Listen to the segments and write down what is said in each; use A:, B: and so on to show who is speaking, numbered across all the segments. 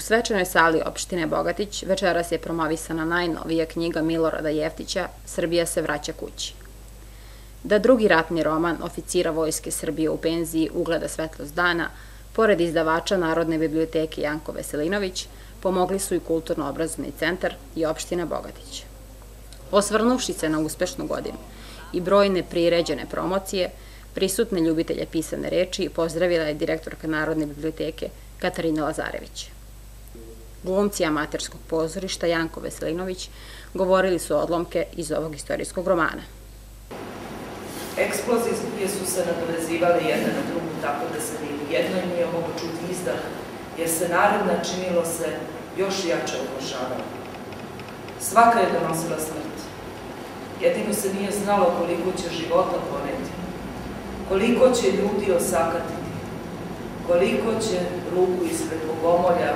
A: U svečanoj sali opštine Bogatić večeras je promovisana najnovija knjiga Milorada Jeftića Srbija se vraća kući. Da drugi ratni roman oficira Vojske Srbije u penziji ugleda svetlost dana, pored izdavača Narodne biblioteke Janko Veselinović, pomogli su i Kulturno-obrazovni centar i opština Bogatić. Osvrnuvši se na uspešnu godinu i brojne priređene promocije, prisutne ljubitelje pisane reči pozdravila je direktorka Narodne biblioteke Katarina Lazarević. Glumci amaterskog pozorišta Janko Veselinović govorili su odlomke iz ovog istorijskog romana.
B: Eksplozije su se nadovezivale jedna na drugu tako da se ni u jednoj nije mogo čuti izdah, jer se naredna činilo se još jače oglašavala. Svaka je donosila smrt. Jedino se nije znalo koliko će života poneti, koliko će ljudi osakatiti, koliko će ruku ispred bogomolja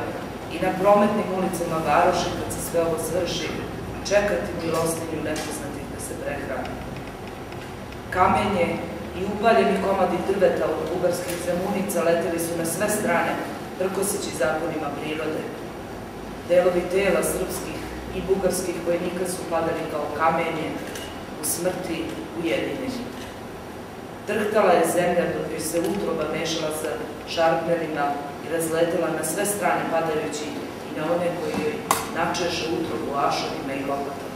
B: i na prometnim ulicama Varoši, kad se sve ovo svrši, čekati milostinju nepoznatih da se prehrani. Kamenje i upaljeni komadi drveta od bugarskih zemunica leteli su na sve strane, drkoseći zakonima prirode. Delovi tela srpskih i bugarskih vojnika su padali kao kamenje u smrti ujedinjeni. Drhtala je zemlja dok joj se utroba mešala sa šarpnerima i razletela na sve strane padajući i na one koji joj načeše utrobu ašovima i lopatama.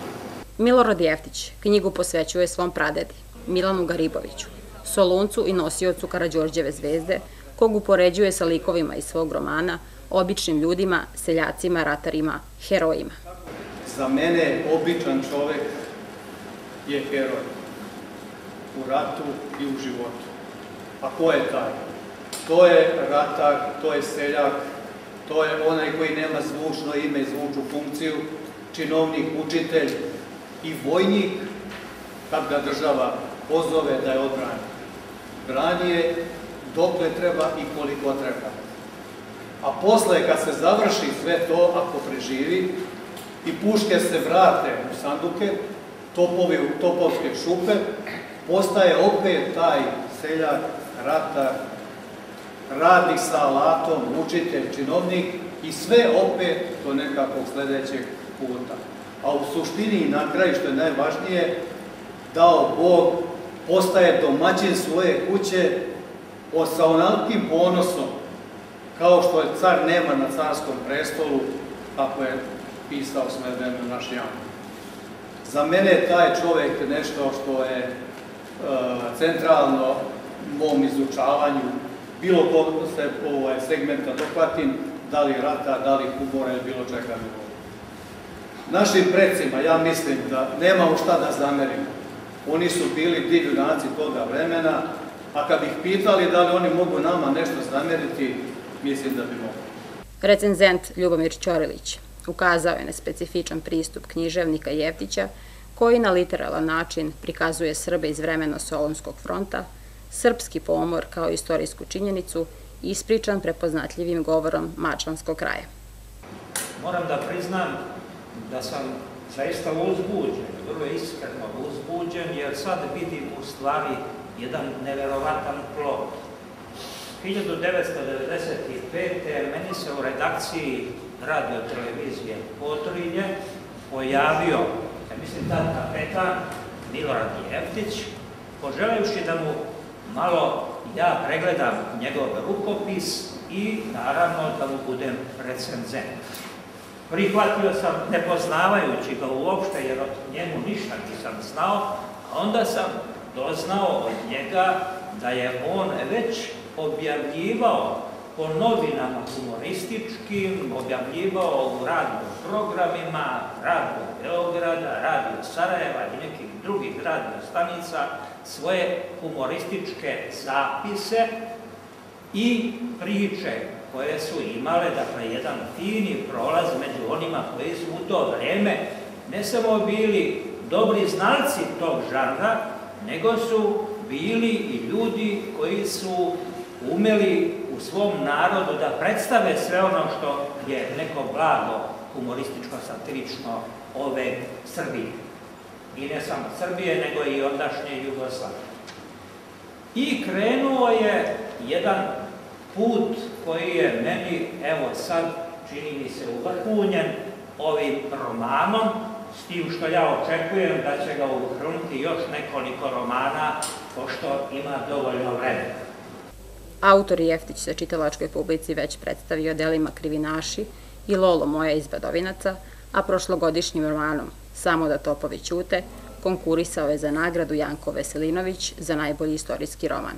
A: Milorad Jeftić knjigu posvećuje svom pradedi, Milanu Gariboviću, soluncu i nosiocu Karadžorđeve zvezde, kog upoređuje sa likovima iz svog romana, običnim ljudima, seljacima, ratarima, herojima.
C: Za mene običan čovek je heroj u ratu i u životu. A ko je taj? To je ratar, to je seljak, to je onaj koji nema zvučno ime i funkciju, činovnik, učitelj i vojnik, kad ga država pozove da je odbrani. Brani je dokle treba i koliko treba. A posle, kad se završi sve to, ako preživi, i puške se vrate u sanduke, u topovske šupe, postaje opet taj seljak, ratar, radnik sa alatom, učitelj, činovnik i sve opet do nekakvog sledećeg puta. A u suštini na kraju, što je najvažnije, dao Bog postaje domaćin svoje kuće sa onalikim ponosom, kao što je car nema na carskom prestolu, kako je pisao smedveno naš Jan. Za mene taj čovek nešto što je centralno mom izučavanju bilo kog se ovaj, segmenta dohvatim, da li rata, da li humora ili bilo čega drugog. Našim predsima, ja mislim da nemamo šta da zamerimo. Oni su bili divljunaci toga vremena, a kad bih pitali da li oni mogu nama nešto zameriti, mislim da bi mogu.
A: Recenzent Ljubomir Ćorilić ukazao je na specifičan pristup književnika Jeftića, koji na literalan način prikazuje Srbe iz vremena Solonskog fronta, srpski pomor kao istorijsku činjenicu ispričan prepoznatljivim govorom Mačvanskog kraja.
D: Moram da priznam da sam zaista uzbuđen, vrlo iskreno uzbuđen, jer sad vidim u stvari jedan neverovatan plod. 1995. meni se u redakciji radio televizije Potrinje pojavio, ja mislim tad kapetan Milorad Jeftić, poželevši da mu malo ja pregledam njegov rukopis i naravno da mu budem recenzent. Prihvatio sam, nepoznavajući ga uopšte, jer od njemu ništa nisam znao, a onda sam doznao od njega da je on već objavljivao po novinama humorističkim, objavljivao u radnim programima, Radio Beograda, Radio Sarajeva i nekih drugih radio stanica svoje humorističke zapise i priče koje su imale, dakle, jedan fini prolaz među onima koji su u to vreme ne samo bili dobri znalci tog žanra, nego su bili i ljudi koji su umeli u svom narodu da predstave sve ono što je neko blago humorističko-satirično ove Srbije. I ne samo Srbije, nego i ondašnje Jugoslavije. I krenuo je jedan put koji je meni, evo sad, čini mi se, uvrhunjen ovim romanom, s tim što ja očekujem da će ga uvrhnuti još nekoliko romana, pošto ima dovoljno vremena.
A: Autor Jeftić se čitalačkoj publici već predstavio delima Krivinaši i Lolo moja iz Badovinaca, a prošlogodišnjim romanom Samo da topovi ćute konkurisao je za nagradu Janko Veselinović za najbolji istorijski roman.